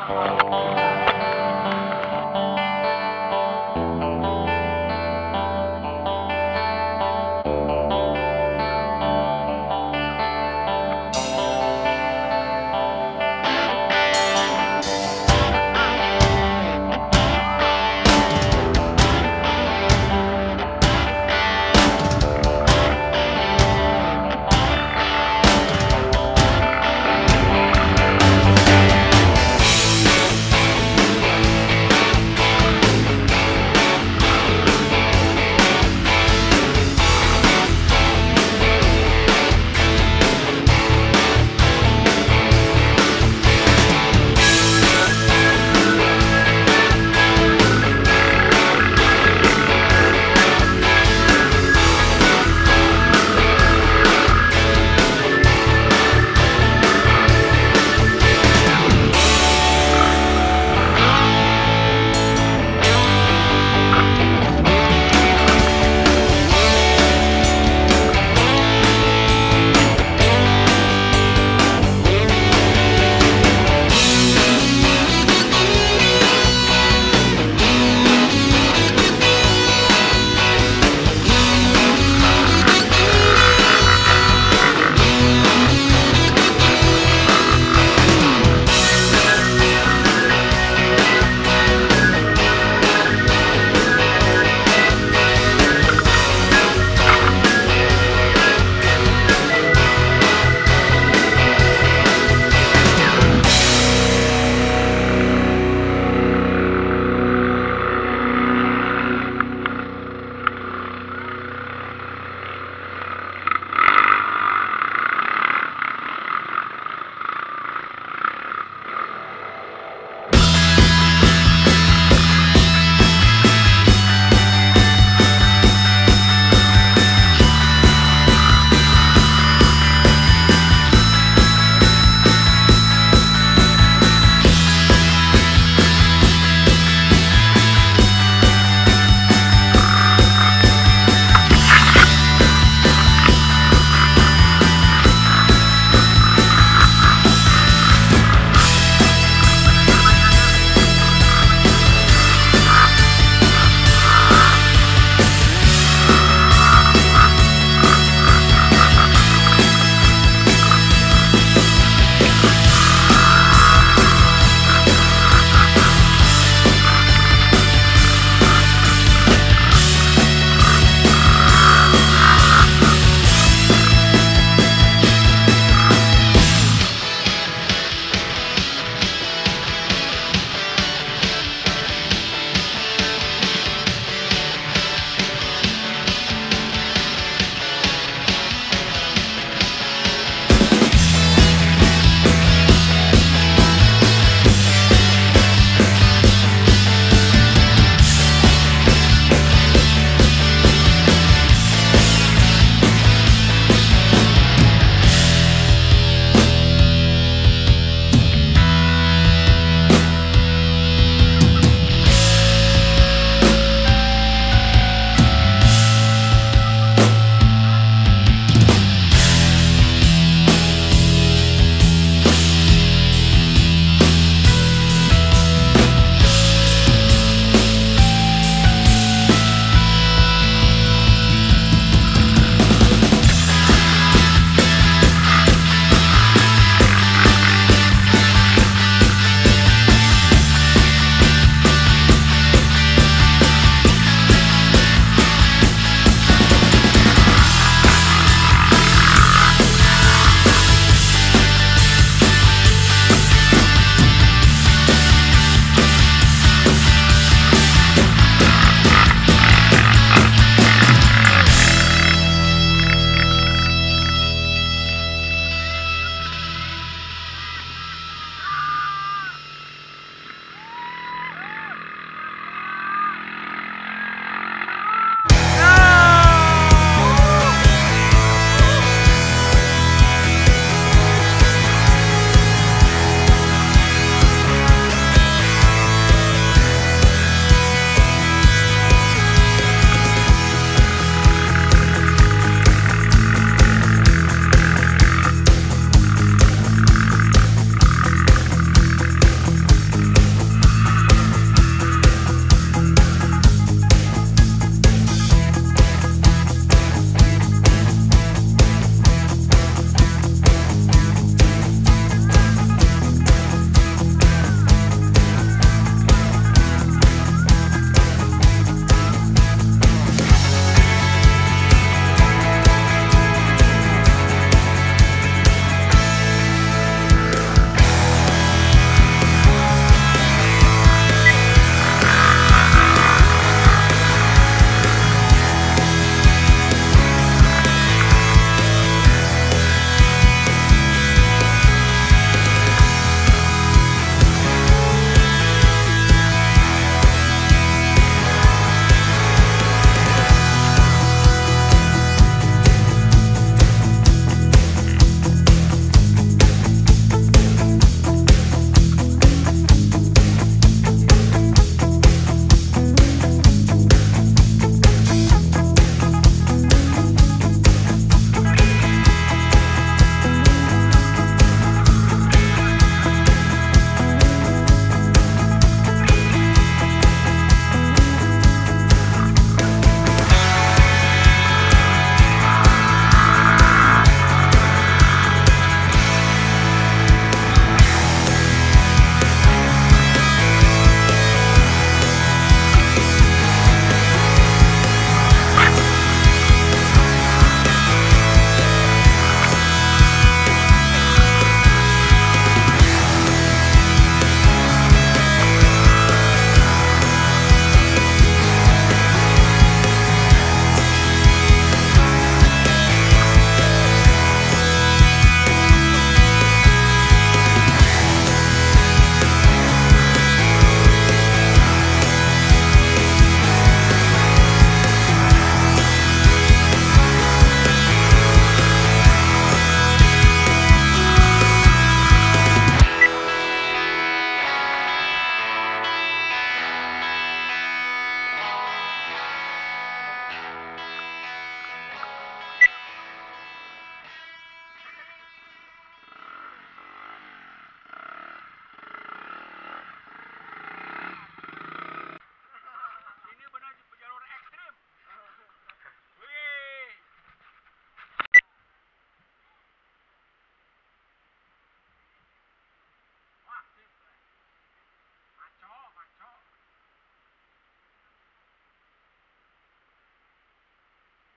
Oh.